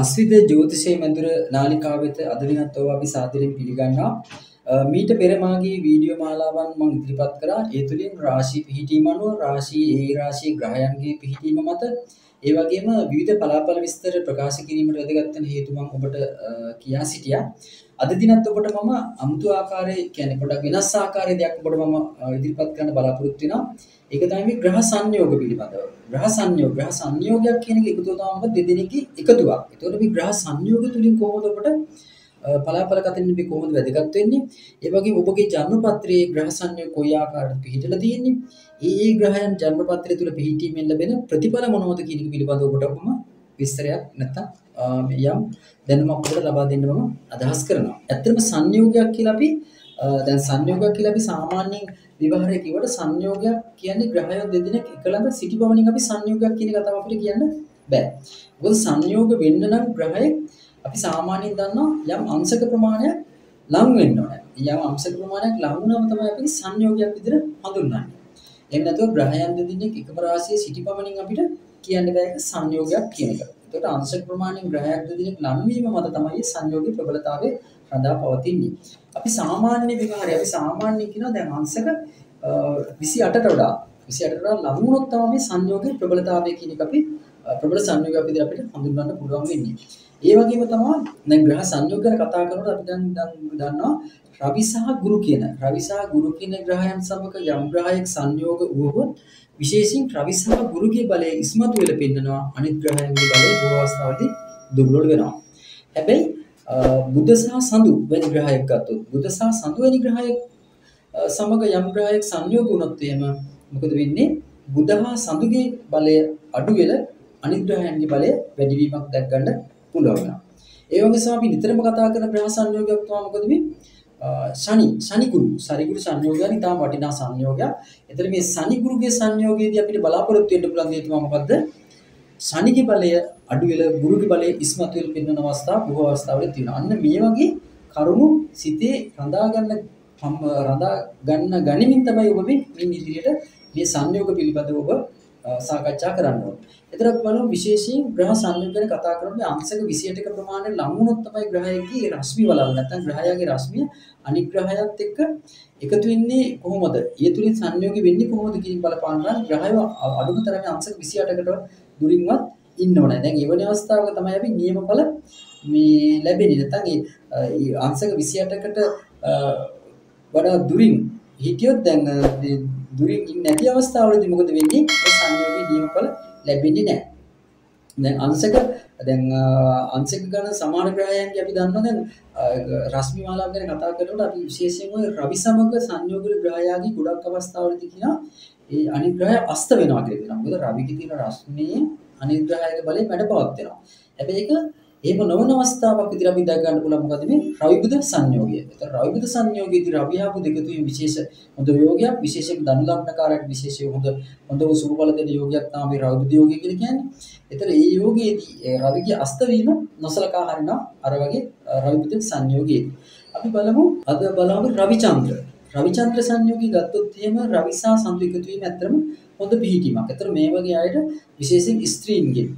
අස්විත ජ්‍යෝතිෂයේ මැදුර නාලිකාව වෙත අද දිනත් ඔබ අපි සාදරයෙන් පිළිගන්නවා. මීට පෙර මාගේ වීඩියෝ මාලාවන් මම ඉදිරිපත් කරා. ඒ තුලින් රාශි පිහිටීම අනුව රාශි ඒ රාශි ග්‍රහයන්ගේ පිහිටීම මත ඒ වගේම විවිධ පලාපල විස්තර ප්‍රකාශ කිරීමට වැදගත් වෙන හේතු මම ඔබට කියා සිටියා. අද දිනත් ඔබට මම අමුතු ආකාරයේ කියන්නේ පොඩක් වෙනස් ආකාරයේ දෙයක් ඔබට මම ඉදිරිපත් කරන්න බලාපොරොත්තු වෙනවා. ඒක තමයි මේ ග්‍රහ සංයෝග පිළිබඳව. ග්‍රහ සංයෝග ග්‍රහ සංයෝගයක් කියන එක එකතු වුණාම දෙදෙනෙක්ගේ එකතුවක්. ඒතකොට මේ ග්‍රහ සංයෝග තුලින් කොහොමද ඔබට පලාපල කතින් මේ කොහොමද වැදගත් වෙන්නේ? ඒ වගේම ඔබගේ ජන්ම පත්‍රයේ ග්‍රහ සංයෝග කොයි ආකාරයකට පිළිහිටලා තියෙන්නේ? ඒ ඒ ග්‍රහයන් ජන්ම පත්‍රය තුල පිහිටීමෙන් ලැබෙන ප්‍රතිඵල මොනවද කියන එක පිළිබඳව ඔබට ඔබම විස්තරයක් නැත්තම් යම් දැනුමක් ඔබට ලබා දෙන්න මම අදහස් කරනවා. ඇත්තටම සංයෝගයක් කියලා අපි දැන් සංයෝගයක් කියලා අපි සාමාන්‍යයෙන් විවහාරය කිව්වට සංයෝගයක් කියන්නේ ග්‍රහයන් දෙදෙනෙක් එකලඟ සිටි බවනින් අපි සංයෝගයක් කියන කතාව අපිට කියන්න බෑ. මොකද සංයෝග වෙන්න නම් ග්‍රහයේ අපි සාමාන්‍යයෙන් දන්නවා යම් අංශක ප්‍රමාණයක් ලං වෙන්න ඕනේ. යම් අංශක ප්‍රමාණයක් ලං වුණාම තමයි අපි සංයෝගයක් විදිහට හඳුන්වන්නේ. එහෙම නැතුව ග්‍රහයන් දෙදෙනෙක් එකම රාශියේ සිටි බවනින් අපිට කියන්න බෑ ඒක සංයෝගයක් කියන එක. එතකොට අංශක ප්‍රමාණයෙන් ග්‍රහයක් දෙදෙනෙක් ලං වීම මත තමයි සංයෝගයේ ප්‍රබලතාවය රඳා පවතින්නේ. අපි සාමාන්‍ය විකාරය අපි සාමාන්‍ය කියනවා දැන් අංශක 28ට වඩා 28ට වඩා ලඟ වුණොත් තමයි මේ සංයෝගයේ ප්‍රබලතාවය කියන එක අපි ප්‍රබල සංයෝගයක් විදිහට අපිට හඳුන්වන්න පුළුවන් වෙන්නේ. ඒ වගේම තමයි දැන් ග්‍රහ සංයෝග ගැන කතා කරනකොට අපි දැන් දන්නවා රවි සහ ගුරු කියන රවි සහ ගුරු කියන ග්‍රහයන් සමග යම් ග්‍රහයක සංයෝග වුවහොත් විශේෂයෙන් රවි සහ ගුරුගේ බලය ඉස්මතු වෙලා පෙන්නනවා අනිත් ග්‍රහයන්ගේ බලය බොහෝ අවස්ථාවලදී දුර්වල වෙනවා. හැබැයි බුධ සහ සඳු වැනි ග්‍රහයෙක් ගත්තොත් බුධ සහ සඳු වැනි ග්‍රහයෙක් සමග යම් ග්‍රහයෙක් සංයෝග වුණොත් එහෙම මොකද වෙන්නේ බුධ හා සඳුගේ බලය අඩු වෙලා අනිත් ග්‍රහයන්ගේ බලය වැඩි වීමක් දැක් ගන්න පුළුවන් වෙනවා. ඒ වගේම අපි නිතරම කතා කරන ග්‍රහ සංයෝගයක් තමයි මොකද මේ ශනි ශනි ගුරු ශනි ගුරු සංයෝගයන් ඉතාම වටිනා සංයෝගයක්. එතන මේ ශනි ගුරුගේ සංයෝගයේදී අපිට බලාපොරොත්තු වෙන්න පුළුවන් දේ තමයි මොකද්ද? ශනිගේ බලය අඩු වෙලා ගුරුගේ බලය ඉස්මතු වෙලා පෙන්වන අවස්ථා බොහෝ අවස්ථාවල තියෙනවා. අන්න මේ වගේ කරුණු සිතේ රඳා ගන්න රඳා ගන්න ගනිමින් තමයි ඔබ මේ ඉදිරියට මේ සංයෝග පිළිබඳව ඔබ සාකච්ඡා කරන්න ඕනේ. එතන අපි බලමු විශේෂයෙන් ග්‍රහ සංයෝග ගැන කතා කරනකොට අංශක 28ක ප්‍රමාණය ලං වුණොත් තමයි ග්‍රහයේගේ රශ්මි වලල් නැත්නම් ග්‍රහයාගේ රශ්මිය අනිත් ග්‍රහයත් එක්ක එකතු වෙන්නේ කොහොමද? ඒ තුලින් සංයෝග වෙන්නේ කොහොමද කියන බලපාන නම් ග්‍රහය අඩුම තරමේ අංශක 28කට දුරින්වත් ඉන්න ඕනේ. දැන් ඒ වෙන අවස්ථාවක තමයි අපි නියමඵල මේ ලැබෙන්නේ. නැත්නම් ඒ අංශක 28කට වඩා දුරින් හිටියොත් දැන් දුරින් නැති අවස්ථාවලදී මොකද වෙන්නේ? ඒ සංයෝගී නියමඵල ලැබෙන්නේ නැහැ. දැන් අංශක දැන් අංශක ගන්න සමාන ග්‍රහයන්ගේ අපි දන්නවා දැන් රශ්මි මාලාව ගැන කතා කරනකොට අපි විශේෂයෙන්ම රවි සමග සංයෝග ග්‍රහයාගේ ගොඩක් අවස්ථාවලදී කියනවා ඒ අනිත් ග්‍රහය අස්ත වෙනවා කියලා කියනවා. මොකද රවිගේ තියෙන රශ්මියේ අනිත් ග්‍රහයක බලයෙන් වැඩපවත් වෙනවා. හැබැයි ඒක එහෙම නොවන අවස්ථාවක් විදිහට අපි දා ගන්න පුළුවන් මොකද මේ රවි බුධ සංයෝගය. ඒතර රවි බුධ සංයෝගයේදී රවි හා බුධ එකතු වීම විශේෂ හොඳ යෝගයක් විශේෂයෙන් ධනු ලග්නකාරයක් විශේෂයෙන් හොඳ හොඳ වූ සුබ බල දෙන යෝගයක් තමයි රවි බුධ යෝගය කියලා කියන්නේ. ඒතර මේ යෝගයේදී රවිගේ අස්ත වීම නොසලකා හරිනවා අර වගේ රවි බුධ සංයෝගයේදී. අපි බලමු අද බලමු රවිචන්ද්‍ර. රවිචන්ද්‍ර සංයෝගී ගත්තොත් එහෙම රවි සහ සඳු එකතු වීම ඇත්තටම හොඳ පිහිටීමක්. ඒතර මේ වගේ අයට විශේෂයෙන් ස්ත්‍රීන්ගේ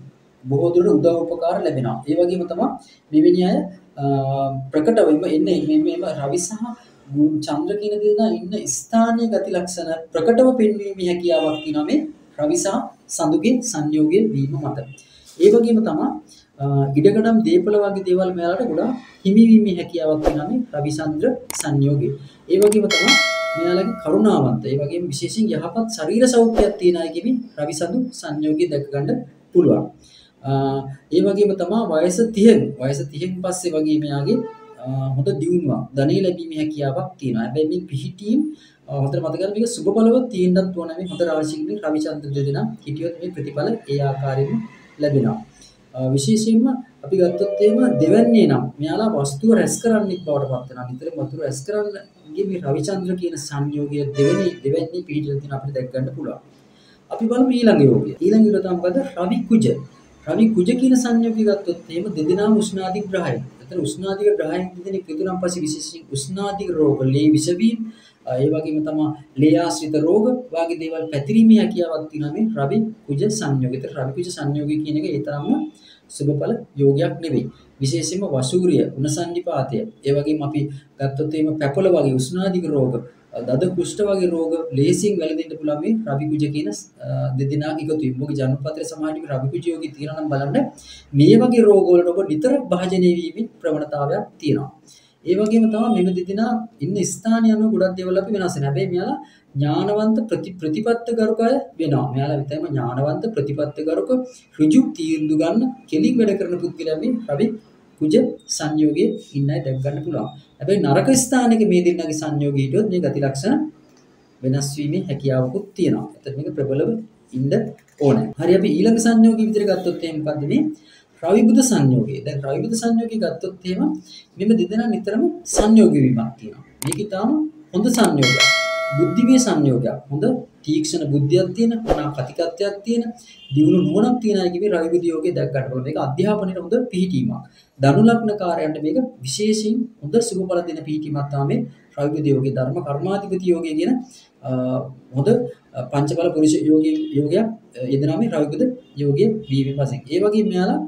බොහෝ දුරට උදව් උපකාර ලැබෙනවා. ඒ වගේම තමයි මෙවැනි අය ප්‍රකටවම එන්නේ මේ මේම රවි සහ චන්ද්‍ර කියන දෙනා ඉන්න ස්ථානීය ගති ලක්ෂණ ප්‍රකටව පෙන්වීමේ හැකියාවක් තියෙනවා මේ රවි සහ සඳුගේ සංයෝගයේ වීම මත. ඒ වගේම තමයි ඉඩකඩම් දීපල වගේ දේවල් මෙයාලට ගොඩාක් හිමිවීමේ හැකියාවක් තියෙනවා මේ රවි චන්ද්‍ර සංයෝගයේ. ඒ වගේම තමයි මෙයාලගේ කරුණාවන්ත ඒ වගේම විශේෂයෙන් යහපත් ශරීර සෞඛ්‍යයක් තියෙන අය කිවි රවි සඳු සංයෝගය දැක ගන්න පුළුවන්. ඒ වගේම තමා වයස 30 වයස 30න් පස්සේ වගේ මෙයාගේ හොඳ දියුණුවක් ධනෙ ලැබීමේ හැකියාවක් තියෙනවා. හැබැයි මේ පිහිටීම් හොඳට මතක ගන්න මේක සුබ බලවත් තියෙන්නත් ඕන මේ හොඳ රාශියකින් රවිචන්ද්‍ර දෙදෙනා හිටියොත් මේ ප්‍රතිඵල ඒ ආකාරයෙන්ම ලැබෙනවා. විශේෂයෙන්ම අපි ගත්තොත් එහෙම දෙවන්නේ නම් මෙයාලා වස්තුව රැස් කරන්නෙක් බවට පත් වෙනවා. නිතරම වතුර රැස් කරන්නගේ මේ රවිචන්ද්‍ර කියන සංයෝගය දෙවෙනි දෙවන්නේ පිළිදෙල තියෙන අපිට දැක් ගන්න පුළුවන්. අපි බලමු ඊළඟ යෝගය. ඊළඟ යෝගය තමයි මොකද? රවි කුජ. රවි කුජ කියන සංයෝගය ගත්තොත් එහෙම දෙදෙනාම උෂ්ණාධික ග්‍රහයි. එතන උෂ්ණාධික ග්‍රහයන් දෙදෙනෙක් එකතු නම් පස්සේ විශේෂයෙන් උෂ්ණාධික රෝග, ලේ විෂ වීම, ඒ වගේම තමයි ලේ ආශ්‍රිත රෝග වගේ දේවල් පැතිරීමේ හැකියාවක් තියෙනවා මේ රවි කුජ සංයෝගය. ඒතර රවි කුජ සංයෝගය කියන එක ඒ තරම්ම සුබඵල යෝගයක් නෙවෙයි. විශේෂයෙන්ම වසූරිය, උණසන්නිපාතය, ඒ වගේම අපි ගත්තොත් එහෙම පැපොල වගේ උෂ්ණාධික රෝග, දද කුෂ්ඨ වගේ රෝග ලේසියෙන් වැළඳෙන්න පුළුවන් මේ රවි කුජ කියන දෙදෙනාගේ එකතු වීම. මොකද ජනපත්‍රයේ සමාජික රවි කුජ යෝගී තියෙනවා නම් බලන්න මේ වගේ රෝග වලට ඔබ නිතර භාජනය වීමේ ප්‍රවණතාවයක් තියෙනවා. ඒ වගේම තමයි මෙම දෙදෙනා ඉන්න ස්ථානය අනුව ගොඩක් දේවල් අපි වෙනස් වෙනවා. හැබැයි මෙයාලා ඥානවන්ත ප්‍රති ප්‍රතිපත්ත ගරුක අය වෙනවා. මෙයාලා විතරම ඥානවන්ත ප්‍රතිපත්ත ගරුක ඍජු තීන්දුව ගන්න කෙලින් වැඩ කරන පුද්ගලයන් මේ රවි කුජ සංයෝගයේ ඉන්න අය දැක් ගන්න පුළුවන්. හැබැයි නරක ස්ථානයක මේ දෙන්නගේ සංයෝගය හිටියොත් මේ ගති ලක්ෂණ වෙනස් වීමේ හැකියාවකුත් තියෙනවා. එතකොට මේක ප්‍රබලව ඉන්න ඕනේ. හරි අපි ඊළඟ සංයෝගී විදිහට ගත්තොත් එහෙනම් මොකද්ද මේ රවි බුද සංයෝගය. දැන් රවි බුද සංයෝගය ගත්තොත් එහෙම මෙම දෙදෙනා නිතරම සංයෝගී වීමක් තියෙනවා. මේක ඊටාම හොඳ සංයෝගයක්. බුද්ධිමය සංයෝගයක්. හොඳ තීක්ෂණ බුද්ධියක් තියෙන, අනා කතිකත්වයක් තියෙන, දියුණු නුවණක් තියෙන අය කිවි රවි බුද යෝගය දැක් ගන්න පුළුවන්. මේක අධ්‍යාපනයේ හොඳ පිහිටීමක්. ධනු ලග්න කාර්යයන්ට මේක විශේෂයෙන් හොඳ සුබ බල දෙන පිහිටීමක් තමයි රවි බුද යෝගය ධර්ම කර්මාධිපති යෝගය කියන හොඳ පංචබල පුරුෂ යෝගී යෝගයක් යෙදෙනා මේ රවි බුද යෝගයේ වීමෙන් වශයෙන්. ඒ වගේම මෙයාලා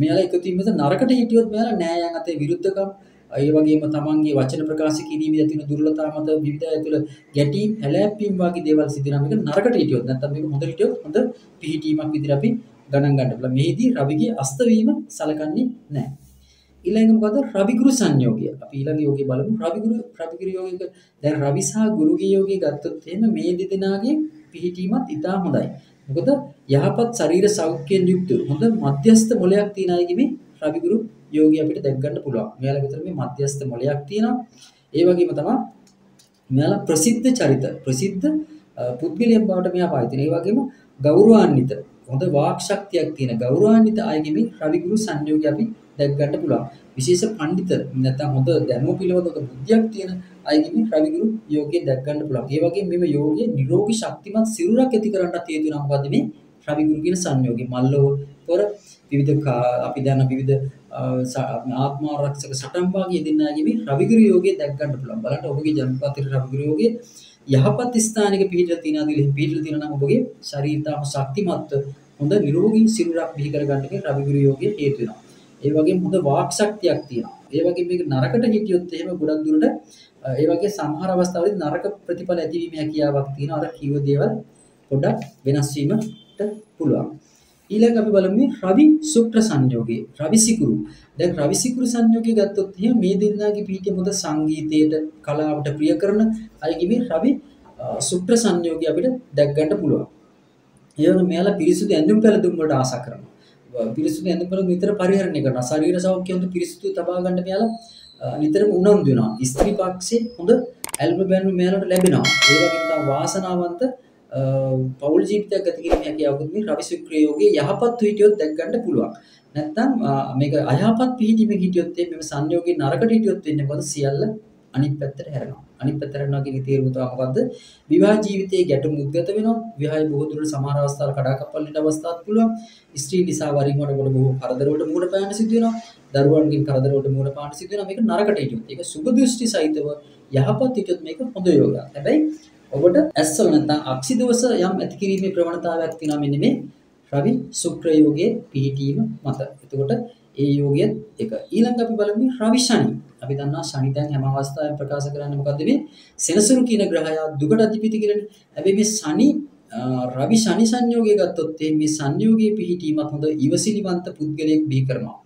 මෙයාලා එකතු වීමද නරකට හිටියොත් මෙයාලා නෑයන් අතේ විරුද්ධකම් ඒ වගේම තමන්ගේ වචන ප්‍රකාශ කිරීමේ ඇතිවන දුර්වලතා මත විවිධ ඇතුළ ගැටීම් හැලැප්පීම් වගේ දේවල් සිදු වෙනවා මේක නරකට හිටියොත් නැත්නම් මේක හොඳට හිටියොත් හොඳ පිහිටීමක් විදිහට අපි ගණන් ගන්න පුළුවන්. මේදී රවිගේ අස්ත වීම සලකන්නේ නැහැ. ඊළඟ මොකද රවිගුරු සංයෝගය. අපි ඊළඟ යෝගය බලමු. රවිගුරු රවිගුරු යෝගයක දැන් රවි සහ ගුරුගේ යෝගය ගත්තොත් එහෙම මේ දෙදෙනාගේ පිහිටීමත් ඉතා හොඳයි. මොකද යහපත් ශරීර සෞඛ්‍යයෙන් යුක්ත හොඳ මධ්‍යස්ථ මොලයක් තියෙන අයගේ මේ රවිගුරු යෝගී අපිට දැක් ගන්න පුළුවන්. මෙයාලා විතර මේ මධ්‍යස්ථ මොලයක් තියෙනවා. ඒ වගේම තමයි මෙයාලා ප්‍රසිද්ධ චරිත ප්‍රසිද්ධ පුද්ගලයන් බවට මෙයා පාවිච්චි ඒ වගේම ගෞරවාන්විත හොඳ වාක් ශක්තියක් තියෙන ගෞරවාන්විත අයගේ මේ රවිගුරු සංයෝගය අපි දැක් ගන්න පුළුවන්. විශේෂ පඬිත නැත්නම් හොඳ දැනුම පිළිබඳව බුද්ධියක් තියෙන අයගේ මේ රවිගුරු යෝගය දැක් ගන්න පුළුවන්. ඒ වගේම මෙම යෝගයේ නිරෝගී ශක්තිමත් සිරුරක් ඇති කරන්නත් හේතු වෙනවා මොකද්ද මේ රවිගුරු කියන සංයෝගය. මල්ලව පොර විවිධ අපි දන්න විවිධ ආත්මාරක්ෂක සටන් වාගේ දෙන්නාගේ මේ රවිගුරු යෝගය දැක් ගන්න පුළුවන්. බලන්න ඔබගේ ජන්මපත්‍රයේ රවිගුරු යෝගයේ යහපත් ස්ථානික පිහිටලා තියෙනවාද කියලා පිහිටලා තියෙනවා නම් ඔබගේ ශරීරය තාම ශක්තිමත් හොඳ නිරෝගී සිරුරක් බිහි කරගන්න එක රවිගුරු යෝගයේ හේතු වෙනවා. ඒ වගේම හොඳ වාක් ශක්තියක් තියෙනවා. ඒ වගේම මේක නරකට හිටියොත් එහෙම ගොඩක් දුරට ඒ වගේ සමහර අවස්ථාවලදී නරක ප්‍රතිඵල ඇතිවීමේ හැකියාවක් තියෙනවා. අර කිව්ව දේවල් පොඩ්ඩක් වෙනස් වීමට පුළුවන්. ඊළඟ අපි බලමු රවි ශුක්‍ර සංයෝගය. රවි සිකුරු. දැන් රවි සිකුරු සංයෝගය ගත්තොත් එහෙම මේ දෙන්නාගේ පිහිටිය මොකද සංගීතයට කලාවට ප්‍රිය කරන අයගේ මේ රවි ශුක්‍ර සංයෝගය අපිට දැක් ගන්න පුළුවන්. ඒ වගේම මෙයාලා පිරිසුදු ඇඳුම් පැළඳුම් වලට ආස කරනවා. පිරිසුදු ඇඳුම් පැළඳුම් නිතර පරිහරණය කරනවා. ශරීර සෞඛ්‍ය හොඳ පිරිසුදු තබා ගන්න මෙයාලා නිතරම උනන්දු වෙනවා. ස්ත්‍රී පක්ෂේ හොඳ ඇල්ම බැල්ම මෙයාලට ලැබෙනවා. ඒ වගේම තමයි වාසනාවන්ත පෞල් ජීවිතයක් ගත කිරීමේ හැකියාවකුත් මේ රවි ශුක්‍ර යෝගයේ යහපත් හිටියොත් දැක් ගන්න පුළුවන්. නැත්නම් මේක අයහපත් පිහිටීමේ හිටියොත් මේ සංයෝගයේ නරකට හිටියොත් වෙන්නේ මොකද සියල්ල අනිත් පැත්තට හැරෙනවා. අනිත් පැත්තට හැරෙනවා කියන තේරුම තමයි මොකද්ද? විවාහ ජීවිතයේ ගැටුම් උද්ගත වෙනවා. විවාහය බොහෝ දුරට සමහර අවස්ථාවල කඩාකප්පල් වෙන අවස්ථාවක් පුළුවන්. ස්ත්‍රී නිසා වරින් වර කොට බොහෝ කරදරවලට මුහුණ පාන්න සිදු වෙනවා. දරුවන්ගෙන් කරදරවලට මුහුණ පාන්න සිදු වෙනවා. මේක නරකට හිටියොත්. ඒක සුබ දෘෂ්ටි සහිතව යහපත් හිටියොත් මේක හොඳ යෝගයක්. හැබැයි ඔබට ඇස්වල නැත්නම් අක්ෂි දෝෂ යම් ඇති කිරීමේ ප්‍රවණතාවයක් තියෙනවා මෙන්න මේ රවි ශුක්‍ර යෝගයේ පිහිටීම මත. එතකොට ඒ යෝගයත් එක. ඊළඟ අපි බලමු රවි ශනි. අපි දන්නවා ශනි දැන් හැම අවස්ථාවෙම ප්‍රකාශ කරන්නේ මොකද්ද මේ සෙනසුරු කියන ග්‍රහයා දුකට අධිපති කියලානේ. හැබැයි මේ ශනි රවි ශනි සංයෝගය ගත්තොත් මේ සංයෝගයේ පිහිටීමත් හොඳ ඉවසිලිවන්ත පුද්ගලයෙක් බිහි කරනවා.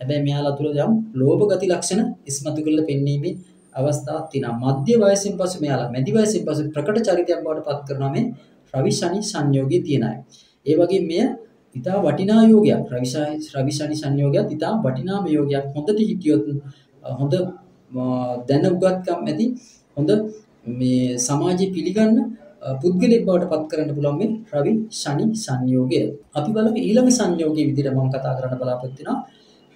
හැබැයි මෙයාලා තුල යම් ලෝභ ගති ලක්ෂණ ඉස්මතු කරලා පෙන්වීමේ අවස්ථාවක් තියෙනවා. මධ්‍ය වයසින් පසු මෙයාලා මැදි වයසින් පසු ප්‍රකට චරිතයක් බවට පත් කරනවා මේ රවි ශනි සංයෝගයේ තියෙන අය. ඒ වගේම මෙය ඉතා වටිනා යෝගයක්. රවි රවි ශනි සංයෝගයත් ඉතා වටිනාම යෝගයක්. හොඳට හිටියොත් හොඳ දැනුගත්කම් ඇති හොඳ මේ සමාජයේ පිළිගන්න පුද්ගලෙක් බවට පත් කරන්න පුළුවන් මේ රවි ශනි සංයෝගය. අපි බලමු ඊළඟ සංයෝගයේ විදිහට මම කතා කරන්න බලාපොරොත්තු වෙනවා.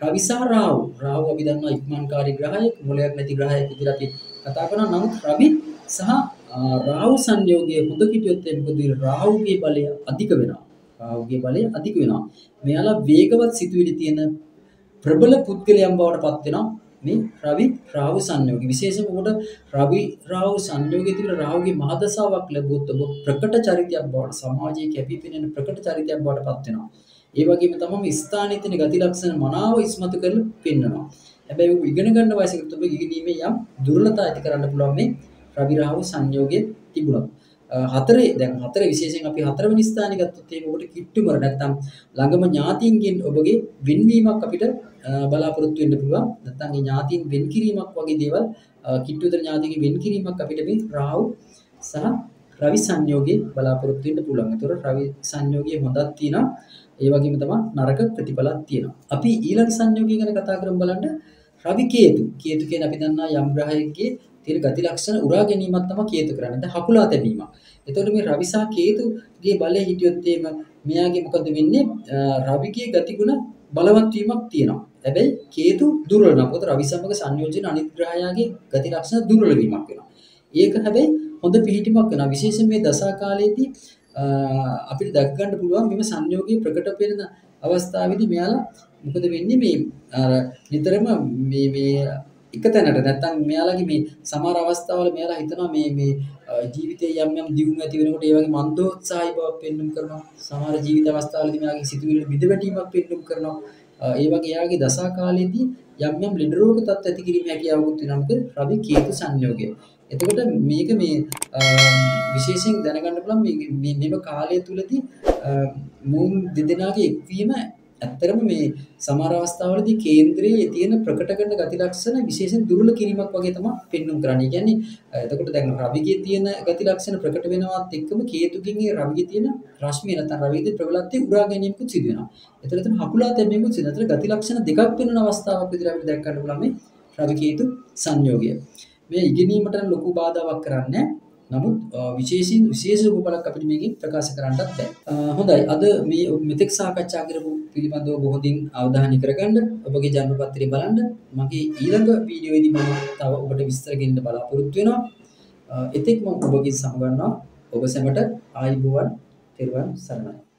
රවි සහ රාහු. රාහු අපි දන්නවා ඉක්මන්කාරී ග්‍රහයෙක්, මොලයක් නැති ග්‍රහයෙක් විදිහට අපි කතා කරනවා. නමුත් රවි සහ රාහු සංයෝගයේ හොඳ කිටියොත් මොකද රාහුගේ බලය අධික වෙනවා. රාහුගේ බලය අධික වෙනවා. මෙයාලා වේගවත් සිතුවිලි තියෙන ප්‍රබල පුද්ගලයන් බවට පත් වෙනවා. මේ රවි රාහු සංයෝගය විශේෂයෙන්ම ඔබට රවි රාහු සංයෝගයේ තිබෙන රාහුගේ මහදසාවක් ලැබුවොත් ඔබ ප්‍රකට චරිතයක් බවට සමාජයේ කැපී පෙනෙන ප්‍රකට චරිතයක් බවට පත් වෙනවා. ඒ වගේම තමයි ස්ථානයේ තියෙන ගති ලක්ෂණ මනාව ඉස්මතු කරලා පෙන්වනවා. හැබැයි ඔබ ඉගෙන ගන්න වයසකට ඔබ ඉගෙනීමේ යම් දුර්වලතා ඇති කරන්න පුළුවන් මේ රවි රාහු සංයෝගයේ තිබුණොත්. හතරේ දැන් හතර විශේෂයෙන් අපි හතරවෙනි ස්ථානෙ ගත්තොත් එහෙම ඔබට කිට්ටුමර නැත්තම් ළඟම ඥාතීන්ගෙන් ඔබගේ වෙන්වීමක් අපිට බලාපොරොත්තු වෙන්න පුළුවන්. නැත්තම් ඒ ඥාතීන් වෙන් කිරීමක් වගේ දේවල් කිට්ටුතර ඥාතීන්ගේ වෙන් කිරීමක් අපිට මේ රාහු සහ රවි සංයෝගයේ බලාපොරොත්තු වෙන්න පුළුවන්. ඒතකොට රවි සංයෝගයේ හොඳක් තියෙනවා. ඒ වගේම තමයි නරක ප්‍රතිඵලක් තියෙනවා. අපි ඊළඟ සංයෝගය ගැන කතා කරමු බලන්න. රවි කේතු. කේතු කියන්නේ අපි දන්නා යම් ග්‍රහයකගේ තියෙන ගති ලක්ෂණ උරා ගැනීමක් තමයි කේතු කරන්නේ. දැන් හකුලා තැබීමක්. එතකොට මේ රවි සහ කේතුගේ බලය හිටියොත් එහෙම මෙයාගේ මොකද වෙන්නේ? රවිගේ ගතිගුණ බලවත් වීමක් තියෙනවා. හැබැයි කේතු දුර්වල නම් මොකද රවි සමග සංයෝජන අනිත් ග්‍රහයාගේ ගති ලක්ෂණ දුර්වල වීමක් වෙනවා. ඒක හැබැයි හොඳ පිහිටීමක් වෙනවා. විශේෂයෙන් මේ දසා කාලයේදී අපිට දැක් ගන්න පුළුවන් මෙම සංයෝගයේ ප්‍රකට වෙන අවස්ථාවේදී මෙයාලා මොකද වෙන්නේ? මේ අර නිතරම මේ මේ එක තැනට නැත්තම් මෙයාලගේ මේ සමහර අවස්ථාවල මෙයාලා හිතනවා මේ මේ ජීවිතයේ යම් යම් දියුණු ඇති වෙනකොට ඒ වගේ මන්දෝත්සාහී බවක් පෙන්වුම් කරනවා. සමහර ජීවිත අවස්ථාවලදී මෙයාගේ සිතුවිලි බිඳවැටීමක් පෙන්වුම් කරනවා. ඒ වගේ එයාගේ දසා කාලයේදී යම් යම් ලෙඩ රෝග තත් ඇති කිරීම හැකියාවකුත් වෙනවා. මොකද රවි කේතු සංයෝගය. එතකොට මේක මේ විශේෂයෙන් දැනගන්න පුළුවන් මේ මෙම කාලය තුලදී මුන් දෙදෙනාගේ එක්වීම ඇත්තරම මේ සමහර අවස්ථාවලදී කේන්ද්‍රයේ තියෙන ප්‍රකට කරන ගති ලක්ෂණ විශේෂයෙන් දුර්වල කිරීමක් වගේ තමයි පෙන්වුම් කරන්නේ. කියන්නේ එතකොට දැන් රවිගේ තියෙන ගති ලක්ෂණ ප්‍රකට වෙනවත් එක්කම කේතුකින් ඒ රවිගේ තියෙන රශ්මිය නැත්නම් රවිගේ ප්‍රබලත්වය උරා ගැනීමකුත් සිදු වෙනවා. එතන එතන හකුලා තැබීමකුත් සිදු වෙනවා. ගති ලක්ෂණ දෙකක් වෙනන අවස්ථාවක් විදිහට අපිට දැක් ගන්න පුළුවන් මේ රවි කේතු සංයෝගය. මේ ඉගෙනීමට ලොකු බාධාවක් කරන්නේ නමුත් විශේෂයෙන් විශේෂ රූපලක් අපිට මේකෙන් ප්‍රකාශ කරන්නත් බෑ. හොඳයි. අද මේ මෙතෙක් සාකච්ඡා කරපු පිළිබඳව බොහෝ අවධානය කරගන්න ඔබගේ ජන්ම පත්‍රය බලන්න. මගේ ඊළඟ වීඩියෝෙදී මම තව ඔබට විස්තර දෙන්න බලාපොරොත්තු වෙනවා. එතෙක් මම ඔබගෙන් සමුගන්නවා. ඔබ සැමට ආයුබෝවන්. තෙරුවන් සරණයි.